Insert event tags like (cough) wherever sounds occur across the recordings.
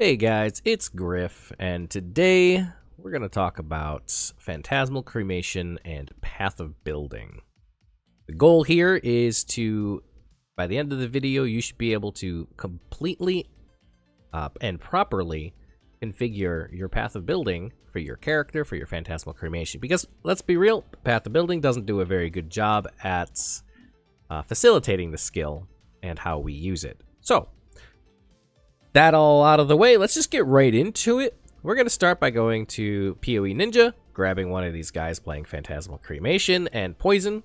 Hey guys, it's Griff, and today we're going to talk about phantasmal cremation and path of building. The goal here is to, by the end of the video, you should be able to completely uh, and properly configure your path of building for your character, for your phantasmal cremation. Because let's be real, path of building doesn't do a very good job at uh, facilitating the skill and how we use it. So, that all out of the way, let's just get right into it. We're going to start by going to PoE Ninja, grabbing one of these guys playing Phantasmal Cremation and Poison.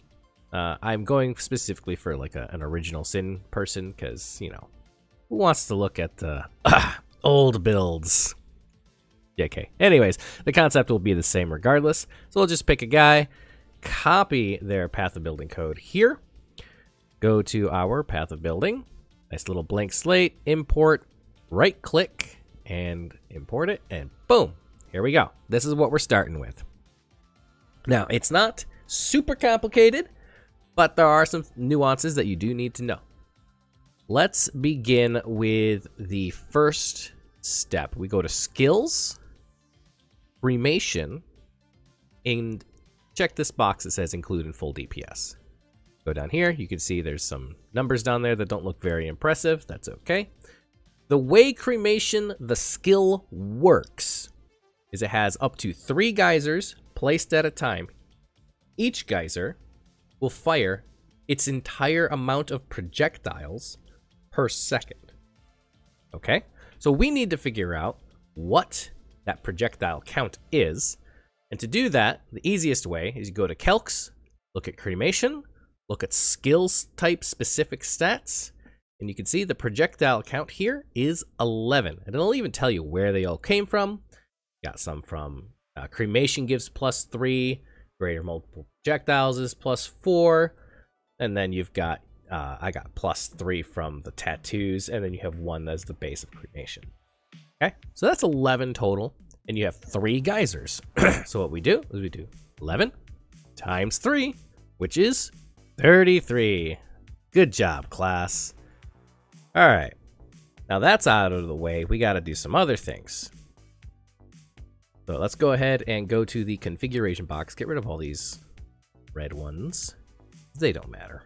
Uh, I'm going specifically for like a, an original sin person because, you know, who wants to look at the uh, (coughs) old builds? Yeah, okay. Anyways, the concept will be the same regardless. So we'll just pick a guy, copy their path of building code here, go to our path of building, nice little blank slate, import, right click, and import it, and boom, here we go. This is what we're starting with. Now, it's not super complicated, but there are some nuances that you do need to know. Let's begin with the first step. We go to skills, cremation, and check this box that says include in full DPS. Go down here, you can see there's some numbers down there that don't look very impressive. That's okay. The way cremation, the skill works, is it has up to three geysers placed at a time. Each geyser will fire its entire amount of projectiles per second. Okay? So we need to figure out what that projectile count is. And to do that, the easiest way is you go to Calcs, look at cremation, look at skills type specific stats, and you can see the projectile count here is 11. And it'll even tell you where they all came from. Got some from uh, cremation gives plus 3, greater multiple projectiles is plus 4, and then you've got, uh, I got plus 3 from the tattoos, and then you have one that's the base of cremation. Okay, so that's 11 total, and you have three geysers. (clears throat) so what we do is we do 11 times 3, which is 33. Good job, class. All right. Now that's out of the way. We got to do some other things. So let's go ahead and go to the configuration box. Get rid of all these red ones. They don't matter.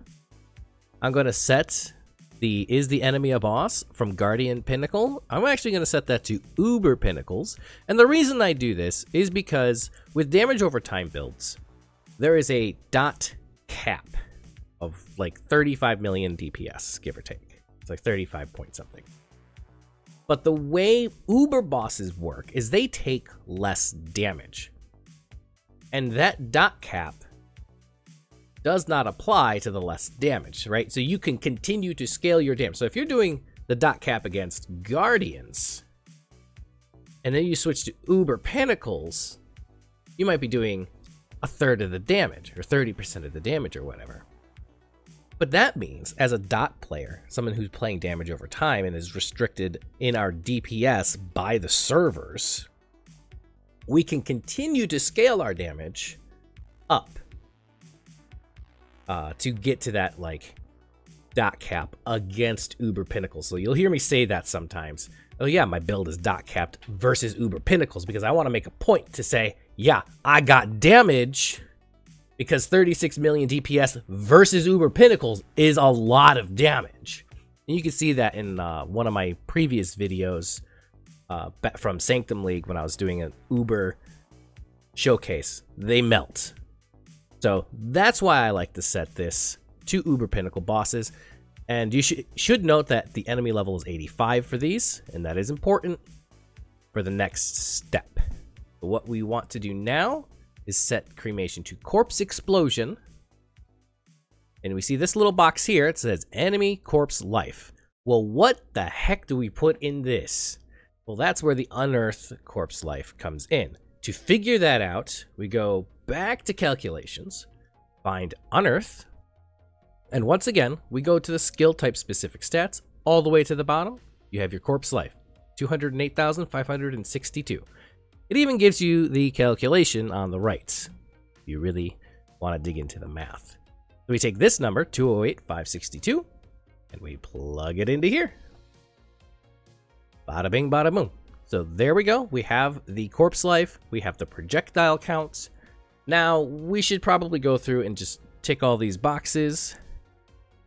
I'm going to set the is the enemy a boss from Guardian Pinnacle. I'm actually going to set that to Uber Pinnacles. And the reason I do this is because with damage over time builds, there is a dot cap of like 35 million DPS, give or take. It's like 35 point something. But the way Uber bosses work is they take less damage. And that dot cap does not apply to the less damage, right? So you can continue to scale your damage. So if you're doing the dot cap against Guardians, and then you switch to Uber Pinnacles, you might be doing a third of the damage, or 30% of the damage, or whatever. But that means, as a dot player, someone who's playing damage over time and is restricted in our DPS by the servers, we can continue to scale our damage up uh, to get to that, like, dot cap against Uber Pinnacles. So you'll hear me say that sometimes. Oh yeah, my build is dot capped versus Uber Pinnacles because I want to make a point to say, yeah, I got damage because 36 million DPS versus Uber Pinnacles is a lot of damage. And you can see that in uh, one of my previous videos uh, from Sanctum League when I was doing an Uber showcase. They melt. So that's why I like to set this to Uber Pinnacle bosses. And you sh should note that the enemy level is 85 for these, and that is important for the next step. But what we want to do now is set cremation to corpse explosion. And we see this little box here. It says enemy corpse life. Well, what the heck do we put in this? Well, that's where the unearth corpse life comes in. To figure that out, we go back to calculations, find unearth, and once again, we go to the skill type specific stats all the way to the bottom. You have your corpse life, 208,562. It even gives you the calculation on the right. If You really want to dig into the math. So we take this number, 208,562, and we plug it into here. Bada bing, bada boom. So there we go. We have the corpse life. We have the projectile counts. Now, we should probably go through and just tick all these boxes.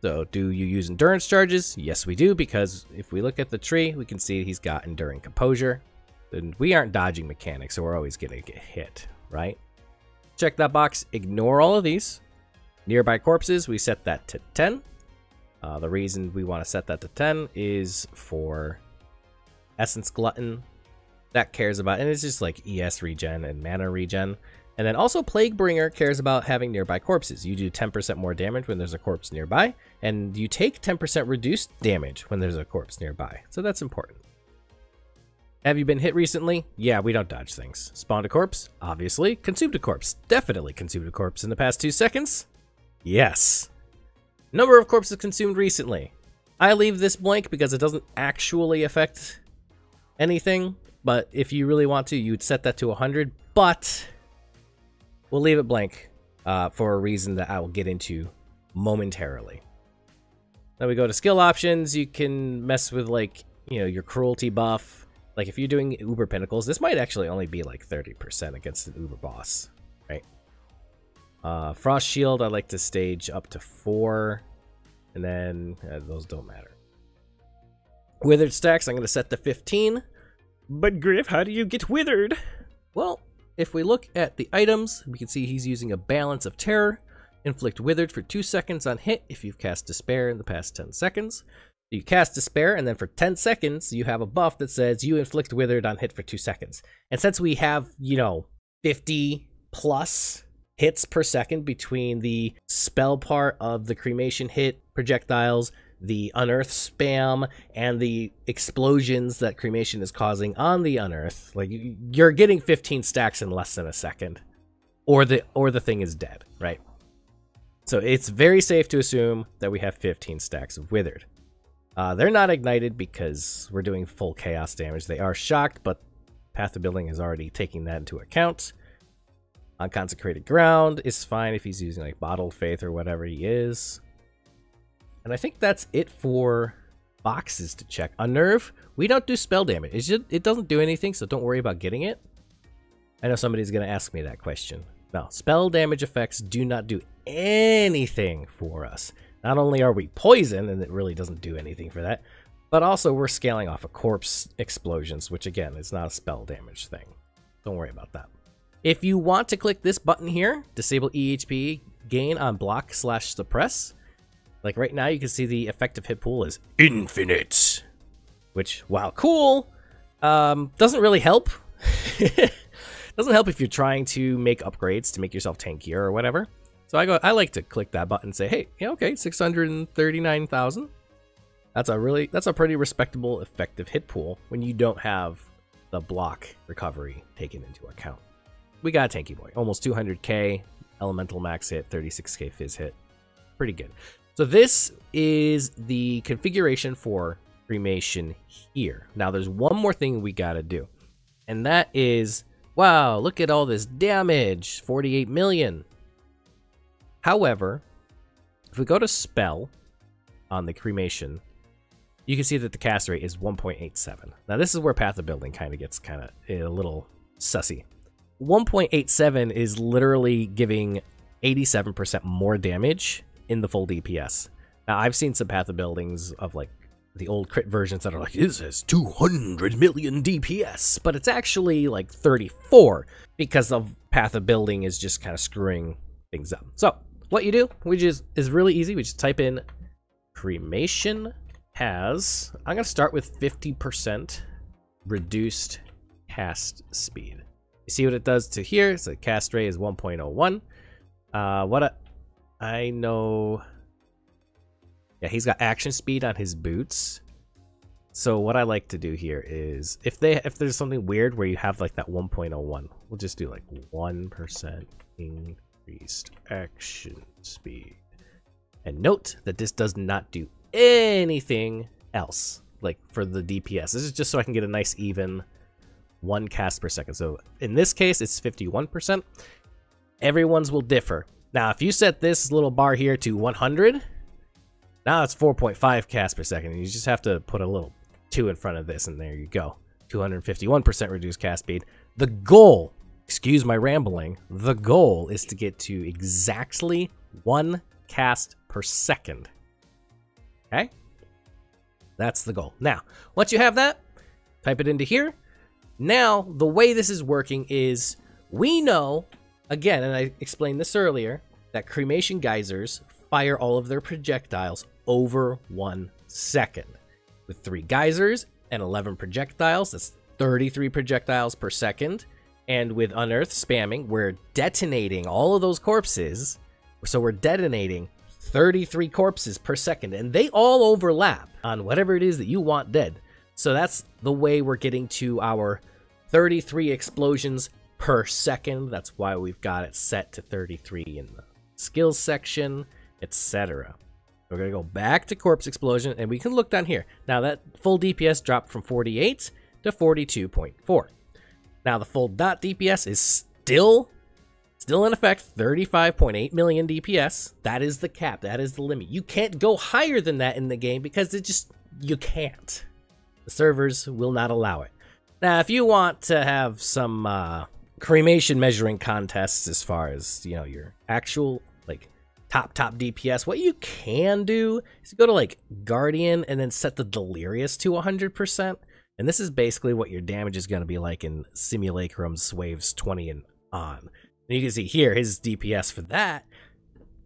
So, do you use endurance charges? Yes, we do, because if we look at the tree, we can see he's got enduring composure. And we aren't dodging mechanics, so we're always going to get hit, right? Check that box. Ignore all of these. Nearby corpses, we set that to 10. Uh, the reason we want to set that to 10 is for Essence Glutton. That cares about, and it's just like ES regen and mana regen. And then also Plaguebringer cares about having nearby corpses. You do 10% more damage when there's a corpse nearby, and you take 10% reduced damage when there's a corpse nearby. So that's important. Have you been hit recently? Yeah, we don't dodge things. Spawned a corpse? Obviously. Consumed a corpse? Definitely consumed a corpse in the past two seconds? Yes. Number of corpses consumed recently. I leave this blank because it doesn't actually affect anything, but if you really want to, you'd set that to 100, but we'll leave it blank uh, for a reason that I will get into momentarily. Then we go to skill options. You can mess with like, you know, your cruelty buff. Like if you're doing Uber Pinnacles, this might actually only be like 30% against an Uber boss, right? Uh, Frost Shield, I like to stage up to four, and then uh, those don't matter. Withered stacks, I'm going to set to 15. But Griff, how do you get withered? Well, if we look at the items, we can see he's using a Balance of Terror. Inflict Withered for 2 seconds on hit if you've cast Despair in the past 10 seconds. You cast Despair, and then for 10 seconds, you have a buff that says you inflict Withered on hit for 2 seconds. And since we have, you know, 50 plus hits per second between the spell part of the cremation hit projectiles, the unearth spam, and the explosions that cremation is causing on the unearth. Like you're getting 15 stacks in less than a second, or the or the thing is dead, right? So it's very safe to assume that we have 15 stacks of withered. Uh, they're not ignited because we're doing full chaos damage. They are shocked, but Path of Building is already taking that into account. Unconsecrated Ground is fine if he's using like Bottled Faith or whatever he is. And I think that's it for boxes to check. Unnerve, we don't do spell damage. It, just, it doesn't do anything, so don't worry about getting it. I know somebody's going to ask me that question. No, spell damage effects do not do anything for us. Not only are we poison, and it really doesn't do anything for that, but also we're scaling off of corpse explosions, which again is not a spell damage thing. Don't worry about that. If you want to click this button here, disable EHP gain on block slash suppress, like right now you can see the effective hit pool is infinite, which, wow, cool, um, doesn't really help. (laughs) doesn't help if you're trying to make upgrades to make yourself tankier or whatever. So I go, I like to click that button and say, hey, yeah, okay, 639,000. That's a really, that's a pretty respectable effective hit pool when you don't have the block recovery taken into account we got tanky boy. Almost 200k elemental max hit, 36k phys hit. Pretty good. So this is the configuration for cremation here. Now there's one more thing we gotta do. And that is, wow, look at all this damage, 48 million. However, if we go to spell on the cremation, you can see that the cast rate is 1.87. Now this is where Path of Building kind of gets kind of a little sussy. 1.87 is literally giving 87% more damage in the full DPS. Now, I've seen some Path of Buildings of like the old crit versions that are like, this is 200 million DPS, but it's actually like 34 because of Path of Building is just kind of screwing things up. So, what you do, which is, is really easy, we just type in cremation has, I'm going to start with 50% reduced cast speed. You see what it does to here? So cast rate is 1.01. Uh, what a, I know. Yeah, he's got action speed on his boots. So what I like to do here is if they if there's something weird where you have like that 1.01, we'll just do like 1% increased action speed. And note that this does not do anything else like for the DPS. This is just so I can get a nice even one cast per second. So in this case, it's 51%. Everyone's will differ. Now, if you set this little bar here to 100, now it's 4.5 cast per second. You just have to put a little 2 in front of this, and there you go. 251% reduced cast speed. The goal, excuse my rambling, the goal is to get to exactly one cast per second. Okay? That's the goal. Now, once you have that, type it into here. Now, the way this is working is we know, again, and I explained this earlier, that cremation geysers fire all of their projectiles over one second. With three geysers and 11 projectiles, that's 33 projectiles per second. And with Unearth spamming, we're detonating all of those corpses. So we're detonating 33 corpses per second, and they all overlap on whatever it is that you want dead. So that's the way we're getting to our 33 explosions per second. That's why we've got it set to 33 in the skills section, etc. We're going to go back to corpse explosion, and we can look down here. Now that full DPS dropped from 48 to 42.4. Now the full dot DPS is still Still in effect, 35.8 million DPS. That is the cap. That is the limit. You can't go higher than that in the game because it just, you can't. The servers will not allow it. Now, if you want to have some uh, cremation measuring contests as far as, you know, your actual, like, top, top DPS, what you can do is go to, like, Guardian and then set the Delirious to 100%. And this is basically what your damage is going to be like in Simulacrum's Waves 20 and on. And you can see here, his DPS for that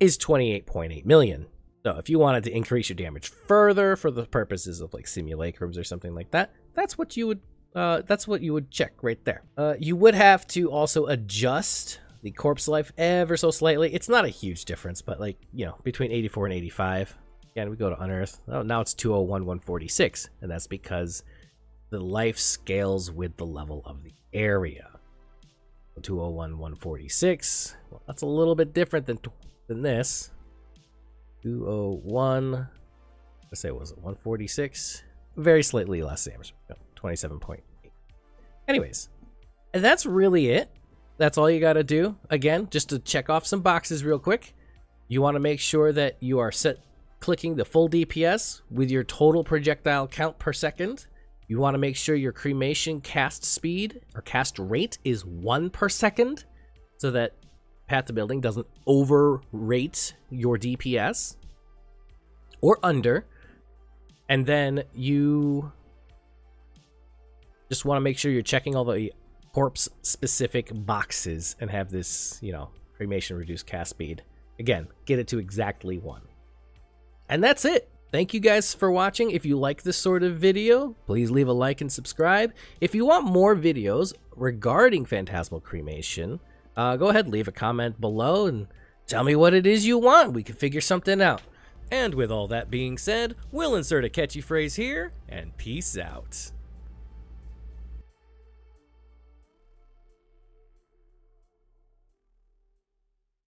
is 28.8 million. So if you wanted to increase your damage further for the purposes of like simulacrums or something like that, that's what you would uh, that's what you would check right there. Uh, you would have to also adjust the corpse life ever so slightly. It's not a huge difference, but like, you know, between 84 and 85. Again, we go to Unearth. Oh, now it's 201, 146. And that's because the life scales with the level of the area. 201, 146. Well, that's a little bit different than than this. 201. Let's say it was 146. Very slightly less damage. 27.8. Anyways, and that's really it. That's all you got to do. Again, just to check off some boxes real quick. You want to make sure that you are set clicking the full DPS with your total projectile count per second you want to make sure your cremation cast speed or cast rate is 1 per second so that Path to Building doesn't overrate your DPS or under. And then you just want to make sure you're checking all the corpse specific boxes and have this, you know, cremation reduced cast speed. Again, get it to exactly 1. And that's it. Thank you guys for watching. If you like this sort of video, please leave a like and subscribe. If you want more videos regarding Phantasmal Cremation, uh, go ahead, leave a comment below and tell me what it is you want. We can figure something out. And with all that being said, we'll insert a catchy phrase here, and peace out.